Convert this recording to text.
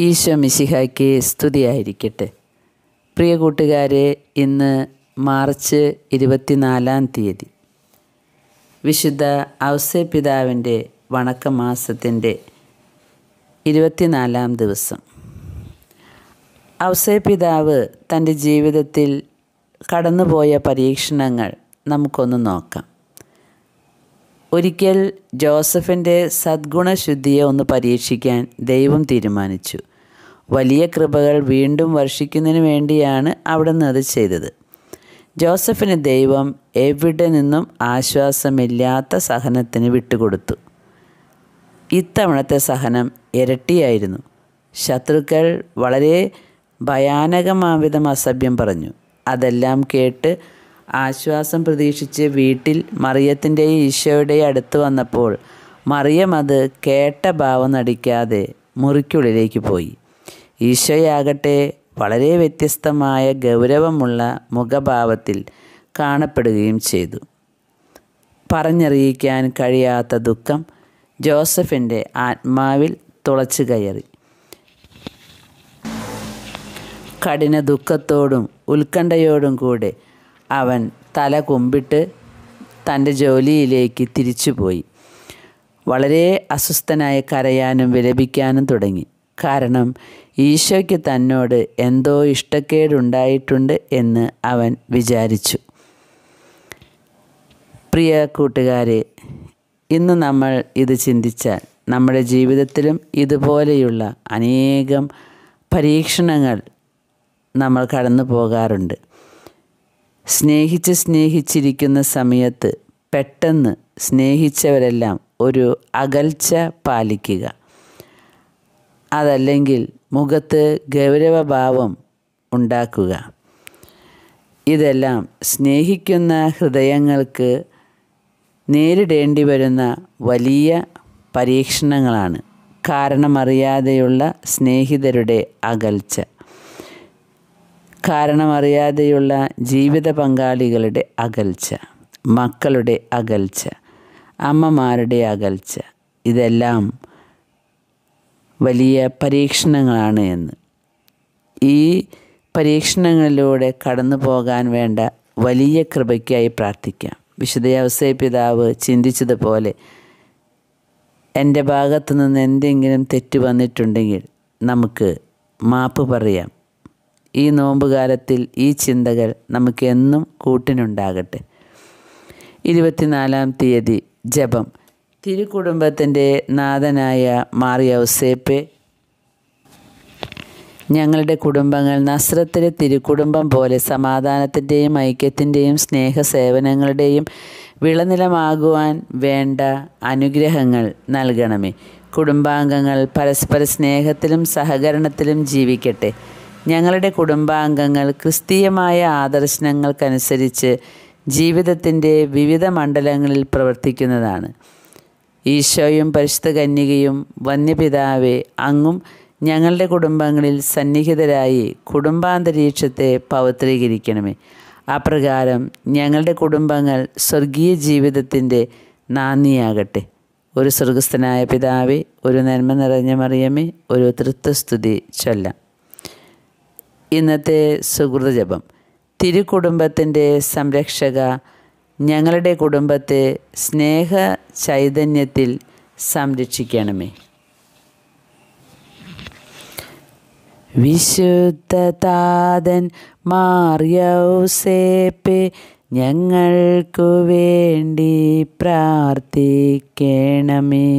ഈശോ മിശിഹായ്ക്ക് സ്തുതിയായിരിക്കട്ടെ. പ്രിയ കൂട്ടുകാരെ ഇന്ന് മാർച്ച് ഇരുപത്തിനാലാം തീയതി. വിശുദ്ധ ഔസേ പിതാവിന്റെ വണക്കമാസത്തിന്റെ ഇരുപത്തിനാലാം ദിവസം. ഔസേ പിതാവ് തന്റെ ജീവിതത്തിൽ കടന്നുപോയ പരീക്ഷണങ്ങൾ നമുക്കൊന്ന് നോക്കാം. ഒരിക്കൽ ജോസഫിന്റെ സദ്ഗുണശുദ്ധിയെ ഒന്ന് പരീക്ഷിക്കാൻ ദൈവം തീരുമാനിച്ചു. വലിയ കൃപകൾ വീണ്ടും വർഷിക്കുന്നതിന് വേണ്ടിയാണ് അവിടുന്ന് അത് ചെയ്തത്. ജോസഫിന് ദൈവം എവിടെ നിന്നും ആശ്വാസമില്ലാത്ത സഹനത്തിന് വിട്ടുകൊടുത്തു. ഇത്തവണത്തെ സഹനം ഇരട്ടിയായിരുന്നു. ശത്രുക്കൾ വളരെ ഭയാനകമാവിധം അസഭ്യം പറഞ്ഞു. അതെല്ലാം കേട്ട് ആശ്വാസം പ്രതീക്ഷിച്ച് വീട്ടിൽ മറിയത്തിന്റെയും ഈശോയുടെയും അടുത്ത് വന്നപ്പോൾ മറിയം അത് കേട്ട ഭാവം നടിക്കാതെ മുറിക്കുള്ളിലേക്ക് പോയി. ഈശോയാകട്ടെ. വളരെ വ്യത്യസ്തമായ ഗൗരവമുള്ള മുഖഭാവത്തിൽ കാണപ്പെടുകയും ചെയ്തു. പറഞ്ഞറിയിക്കാൻ കഴിയാത്ത ദുഃഖം ജോസഫിന്റെ ആത്മാവിൽ തുളച്ചു കയറി. കഠിന ദുഃഖത്തോടും ഉത്കണ്ഠയോടും കൂടെ അവൻ തല കുമ്പിട്ട് തന്റെ ജോലിയിലേക്ക് തിരിച്ചുപോയി. വളരെ അസ്വസ്ഥനായി കരയാനും വിലപിക്കാനും തുടങ്ങി. കാരണം ഈശോയ്ക്ക് തന്നോട് എന്തോ ഇഷ്ടക്കേടുണ്ടായിട്ടുണ്ട് എന്ന് അവൻ വിചാരിച്ചു. പ്രിയ കൂട്ടുകാരെ ഇന്ന് നമ്മൾ ഇത് ചിന്തിച്ചാൽ നമ്മുടെ ജീവിതത്തിലും ഇതുപോലെയുള്ള അനേകം പരീക്ഷണങ്ങൾ നമ്മൾ കടന്നു പോകാറുണ്ട്. സ്നേഹിച്ച് സ്നേഹിച്ചിരിക്കുന്ന സമയത്ത് പെട്ടെന്ന് സ്നേഹിച്ചവരെല്ലാം ഒരു അകൽച്ച പാലിക്കുക. അതല്ലെങ്കിൽ മുഖത്ത് ഗൗരവഭാവം ഉണ്ടാക്കുക. ഇതെല്ലാം സ്നേഹിക്കുന്ന ഹൃദയങ്ങൾക്ക് നേരിടേണ്ടി വരുന്ന വലിയ പരീക്ഷണങ്ങളാണ്. കാരണമറിയാതെയുള്ള സ്നേഹിതരുടെ അകൽച്ച. കാരണമറിയാതെയുള്ള ജീവിത പങ്കാളികളുടെ അകൽച്ച. മക്കളുടെ അകൽച്ച. അമ്മമാരുടെ അകൽച്ച. ഇതെല്ലാം വലിയ പരീക്ഷണങ്ങളാണ് എന്ന്. ഈ പരീക്ഷണങ്ങളിലൂടെ കടന്നു പോകാൻ വേണ്ട വലിയ കൃപയ്ക്കായി പ്രാർത്ഥിക്കാം. വിശുദ്ധ പിതാവ് ചിന്തിച്ചതുപോലെ എന്റെ ഭാഗത്തു നിന്ന് എന്തെങ്കിലും തെറ്റ് വന്നിട്ടുണ്ടെങ്കിൽ നമുക്ക് മാപ്പ് പറയാം. ഈ നോമ്പുകാലത്തിൽ ഈ ചിന്തകൾ നമുക്ക് എന്നും കൂട്ടിനുണ്ടാകട്ടെ. ഇരുപത്തിനാലാം തീയതി ജപം. തിരുക്കുടുംബത്തിന്റെ നാഥനായ മാറിയ ഔസേപ്പെ. ഞങ്ങളുടെ കുടുംബങ്ങൾ നസ്രത്തിലെ തിരുക്കുടുംബം പോലെ സമാധാനത്തിന്റെയും ഐക്യത്തിന്റെയും സ്നേഹ സേവനങ്ങളുടെയും വിളനിലമാകുവാൻ വേണ്ട അനുഗ്രഹങ്ങൾ നൽകണമേ. കുടുംബാംഗങ്ങൾ പരസ്പര സ്നേഹത്തിലും സഹകരണത്തിലും ജീവിക്കട്ടെ. ഞങ്ങളുടെ കുടുംബാംഗങ്ങൾ ക്രിസ്തീയമായ ആദർശനങ്ങൾക്കനുസരിച്ച് ജീവിതത്തിന്റെ വിവിധ മണ്ഡലങ്ങളിൽ പ്രവർത്തിക്കുന്നതാണ്. ഈശോയും പരിശുദ്ധ കന്യകയും വന്യപിതാവെ അങ്ങും ഞങ്ങളുടെ കുടുംബങ്ങളിൽ സന്നിഹിതരായി കുടുംബാന്തരീക്ഷത്തെ പവിത്രീകരിക്കണമേ. അപ്രകാരം ഞങ്ങളുടെ കുടുംബങ്ങൾ സ്വർഗീയ ജീവിതത്തിന്റെ നാന്ദിയാകട്ടെ ഒരു സ്വർഗസ്ഥനായ പിതാവെ ഒരു നന്മ നിറഞ്ഞ മറിയമേ ഒരു തൃത്വസ്തുതി ചൊല്ലാം. ഇന്നത്തെ സുഹൃത ജപം തിരുക്കുടുംബത്തിന്റെ സംരക്ഷക ഞങ്ങളുടെ കുടുംബത്തെ സ്നേഹ ചൈതന്യത്തിൽ സംരക്ഷിക്കണമേ. വിശുദ്ധ താതൻ മാറിയൗസേപ്പെ ഞങ്ങൾക്കു വേണ്ടി പ്രാർത്ഥിക്കണമേ.